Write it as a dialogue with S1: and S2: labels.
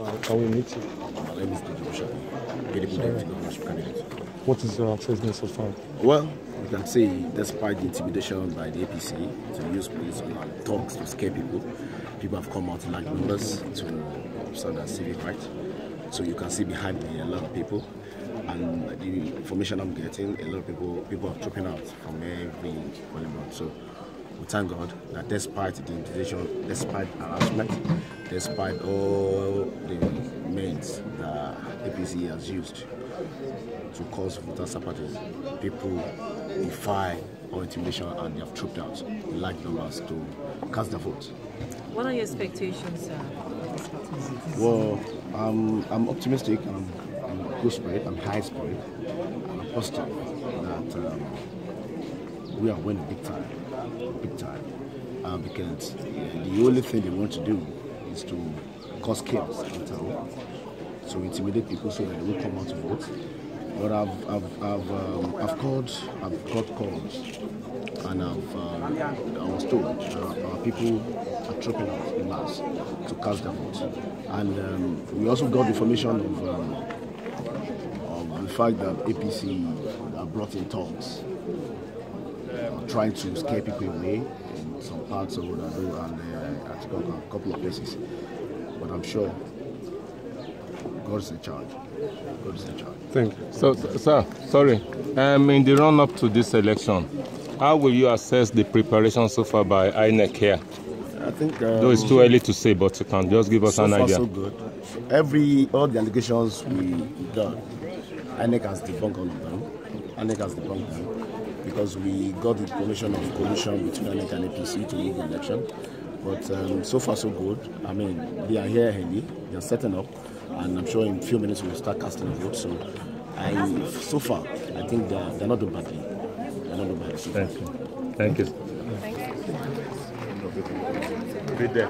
S1: Uh, can we meet you?
S2: My name is Deji Bushabi, Gedibu Deputy Governorship candidate.
S1: What is your assessment so far?
S2: Well, you can say, despite the intimidation by the APC to use police and talks to scare people, people have come out in large numbers to observe their civic rights. So you can see behind me a lot of people, and the information I'm getting, a lot of people people are trooping out from every element. So we thank God that despite the intimidation, despite harassment, despite all the means that APC has used to cause voter sympathies, people defy all intimidation and they have trooped out in large numbers to cast their vote.
S3: What are your expectations uh, this?
S2: Well, I'm, I'm optimistic, I'm, I'm good spirit, I'm high spirit, and I'm positive that um, we are winning big time, big time. Uh, because the only thing they want to do is to cause chaos in town, so intimidate people so that they won't come out to vote. But I've, I've, I've, um, I've called, I've got calls, and I've, um, I was told uh, people are trooping out in mass to cast their votes. And um, we also got information of, um, of the fact that APC brought in talks, trying to scare people away in some parts of Odado and uh, at a couple of places. But I'm sure God is in charge. God is in charge.
S1: Thank you.
S4: So, sir, sorry. Um, in the run-up to this election, how will you assess the preparation so far by INEC here?
S2: I think um,
S4: Though it's too early to say, but you can just give us
S2: so
S4: an
S2: far
S4: idea.
S2: so good. Every all the allegations we got, INEC has debunked all of them. INEC has debunked them because we got the information of collusion between INEC and APC to rig the election. But um, so far so good. I mean, they are here early. They are setting up, and I'm sure in a few minutes we'll start casting the vote. So, I so far I think they are, they're not doing badly. They're not doing badly. So.
S4: Thank you. Thank you.
S3: Thank you.
S4: Good day.